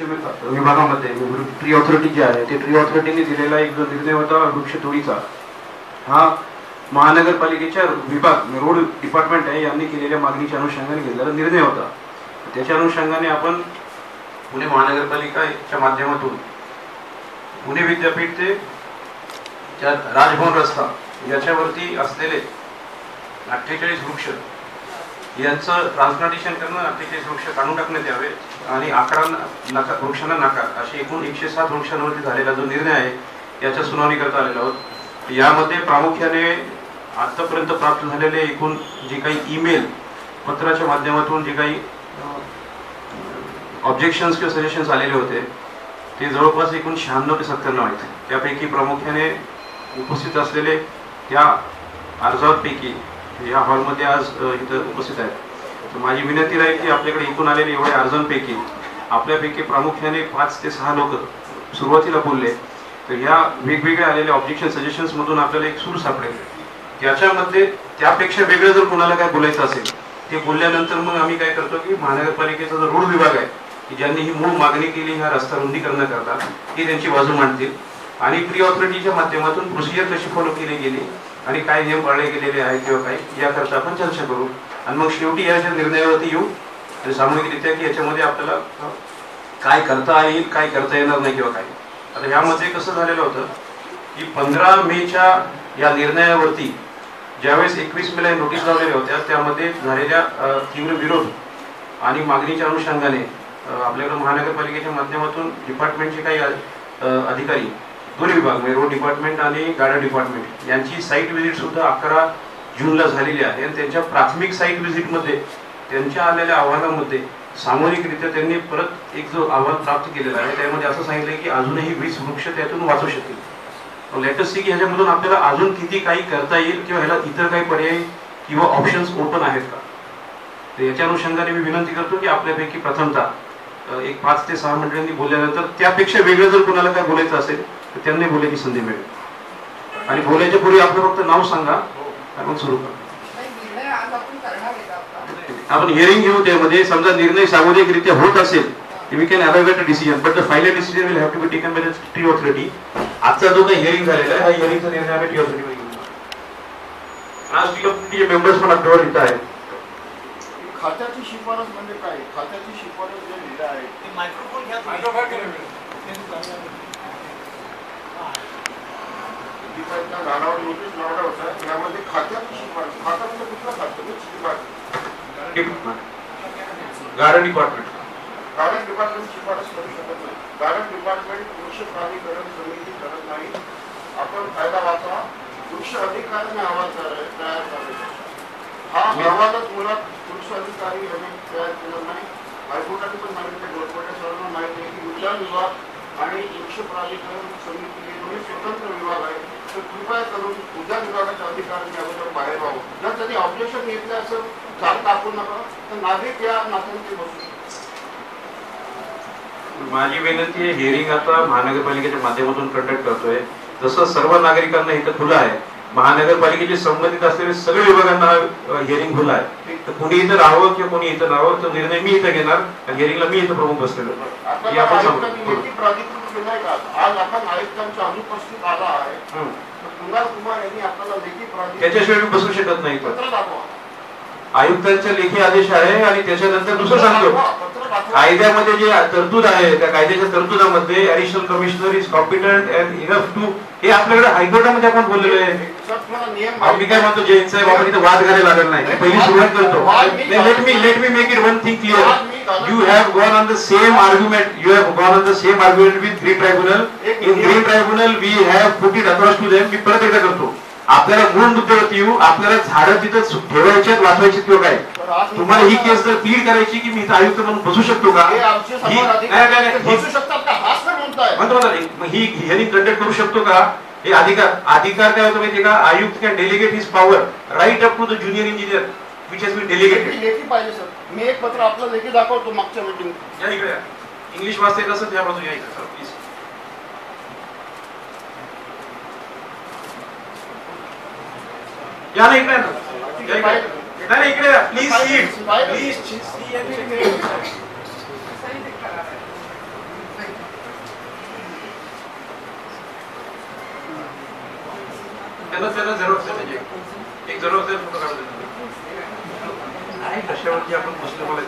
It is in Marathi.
वृक्ष विभागामध्ये ट्री ऑथॉरिटी जी आहे ते ट्री ऑथॉरिटीने दिलेला एक निर्णय होता वृक्ष तोडीचा. हा महानगरपालिकेच्या विभाग रोड डिपार्टमेंट आहे यांनी केलेल्या मागणीच्या अनुषंगाने घेतलेला निर्णय होता. त्याच्या अनुषंगाने आपण पुणे महानगरपालिकाच्या माध्यमातून पुणे विद्यापीठ ते राजभवन रस्ता याच्यावरती असलेले अठ्ठेचाळीस वृक्ष यांचं ट्रान्सप्लांटेशन करणं अठ्ठेचाळीस वृक्ष काढून टाकण्यात यावे आणि अकरा नका वृक्षांना नाकार असे एकूण एकशे सात वृक्षांवरती झालेला जो निर्णय आहे याच्या सुनावणी करता आलेला आहोत. यामध्ये प्रामुख्याने आतापर्यंत प्राप्त झालेले एकूण जे काही ईमेल पत्राच्या माध्यमातून जे काही ऑब्जेक्शन्स किंवा सजेशन्स आलेले होते ते जवळपास एकूण शहाण्णव ते सत्त्याण्णव आहेत. त्यापैकी प्रामुख्याने उपस्थित असलेले त्या अर्जापैकी या हॉलमध्ये आज इथं उपस्थित आहेत. तर माझी विनंती राहील की आपल्याकडे इथून आलेले एवढ्या अर्जांपैकी आपल्यापैकी प्रामुख्याने पाच ते सहा लोक सुरुवातीला बोलले. तर ह्या वेगवेगळ्या आलेल्या ऑब्जेक्शन सजेशन्समधून आपल्याला एक सूर सापडेल. त्याच्यामध्ये त्यापेक्षा वेगळं जर कोणाला काय बोलायचं असेल ते बोलल्यानंतर मग आम्ही काय करतो की महानगरपालिकेचा जो रोड विभाग आहे की ज्यांनी ही मूळ मागणी केली ह्या रस्ता रुंदीकरणाकरता ती त्यांची बाजू मांडतील. आणि प्री ऑथॉरिटीच्या माध्यमातून प्रोसिजर कशी फॉलो केली गेली आणि काय नियम पाळले गेलेले आहेत किंवा काय याकरता आपण चर्चा करू. आणि मग शेवटी याच्या निर्णयावरती येऊ आणि सामूहिकरित्या की याच्यामध्ये आपल्याला काय करता येईल काय करता येणार नाही किंवा काय. आता ह्यामध्ये कसं झालेलं होतं की पंधरा मेच्या या निर्णयावरती ज्यावेळेस एकवीस मेला नोटीस लावलेल्या होत्या त्यामध्ये झालेल्या तीव्र विरोध आणि मागणीच्या अनुषंगाने आपल्याकडे महानगरपालिकेच्या माध्यमातून डिपार्टमेंटचे काही अधिकारी दोन्ही विभाग म्हणजे रोड डिपार्टमेंट आणि गाड्या डिपार्टमेंट यांची साईट व्हिजिट सुद्धा अकरा जूनला झालेली आहे. आणि त्यांच्या प्राथमिक साईट व्हिजिटमध्ये त्यांच्या आलेल्या अहवालामध्ये सामूहिकरित्या त्यांनी परत एक जो अहवाल प्राप्त केलेला आहे त्यामध्ये असं सांगितलं की अजूनही वीस वृक्ष त्यातून वाचू शकतील लेटेस्ट सी की ह्याच्यामधून आपल्याला अजून किती काही करता येईल किंवा ह्याला इतर काही पर्याय किंवा ऑप्शन्स ओपन आहेत का? तर याच्या अनुषंगाने मी विनंती करतो की आपल्यापैकी प्रथमतः एक पाच ते सहा मंडळींनी बोलल्यानंतर त्यापेक्षा वेगळं जर कोणाला काय बोलायचं असेल तर त्यांनी बोलायची संधी मिळेल. आणि बोलायच्या पूर्वी आपलं फक्त नाव सांगा मग सुरू करा. आपण? आपण हिअरिंग घेऊ त्यामध्ये समजा निर्णय सामुदायिकरित्या होत असेल we can arrive a decision but the final decision will have to be taken by the tree authority आजचा जो काही हिअरिंग झालेला आहे हा हिअरिंगचा निर्णय आम्ही ट्री ऑथॉरिटीवर घेऊ. आज ऑथॉरिटीचे मेंबर्स पण आपल्यावर इथं आहेत. खात्याची शिफारस म्हणजे काय? खात्याची शिफारस जे लिहिलं आहे ते मायक्रोफोन घ्या. तुम्ही. गार्डन डिपार्टमेंट गार्डन डिपार्टमेंट शिफारस करू शकत नाही गार्डन डिपार्टमेंट वृक्ष प्राधिकरण समिती करत नाही आपण कायदा वाचवा वृक्ष अधिकाऱ्याने अहवाल तयार करायचा हा अहवालच मुळात वृक्ष अधिकारी यांनी तयार केला नाही हायकोर्टाने पण सांगितले गोरकोट्या सर्वांना माहिती आहे की उद्यान विभाग आणि वृक्ष प्राधिकरण समितीने दोन्ही स्वतंत्र विभाग आहे. तर कृपया करून उद्या विभागाच्या अधिकाऱ्यांनी अगोदर बाहेर व्हावं. जर त्यांनी ऑब्जेक्शन घेतलं असं झाड दाखवू नका तर नागरिक या नात्याने बसू. माझी विनंती आहे हिअरिंग आता महानगरपालिकेच्या माध्यमातून कंडक्ट करतोय. जसं सर्व नागरिकांना इथं खुलं आहे महानगरपालिकेचे संबंधित असलेले सगळे विभागांना हिअरिंग खुलं आहे. तर कुणी इथं राहावं किंवा कोणी इथं राहावं तो निर्णय मी इथं घेणार आणि हिअरिंगला मी इथं प्रमुख बसलेलो. हे आपण सांगू. आज आपण आयुक्तांच्या अनुपस्थित आला आहे. त्याच्याशिवाय मी बसू शकत नाही. आयुक्तांचा लेखी आदेश आहे आणि त्याच्यानंतर दुसरं सांगतो. कायद्यामध्ये जे तरतूद आहे त्या कायद्याच्या तरतुदामध्ये additional commissioner is competent and enough to हे आपल्याकडे हायकोर्टामध्ये आपण बोललेलो आहे. आम्ही काय म्हणतो जैन साहेब आपण इथे वाद घालायला लागत नाही. पहिली सुरुवात करतो. Let me let me make it one thing clear you have gone on the same argument you have gone on the same argument with green tribunal in green tribunal we have put it across to them मी परत एकदा करतो. आपल्याला मूळ मुद्द्यावरती येऊ आपल्याला झाडं तिथं ठेवायची वाचवायची किंवा काय तुम्हाला ही केस जर क्लिअर करायची की मी आयुक्त म्हणून बसू शकतो का? हे ही- ही- ही हिअरिंग कंडक्ट करू शकतो का? हे अधिकार अधिकार काय होतं माहितीये का? आयुक्त can delegate his power right up to the junior engineer which has been delegated लेखी पाहिजे सर मी एक पत्र आपलं लेखी दाखवतो मागच्या मीटिंग या इकडे या. इंग्लिश वाचता येत असेल त्या बाजू या इकडे. सर प्लीज या इकडे. नाही इकडे प्लीज प्लीज एक झेरॉक्स फोटो काढून देतो. आपण पुस्तकाला